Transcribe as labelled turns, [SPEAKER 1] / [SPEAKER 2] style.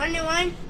[SPEAKER 1] 21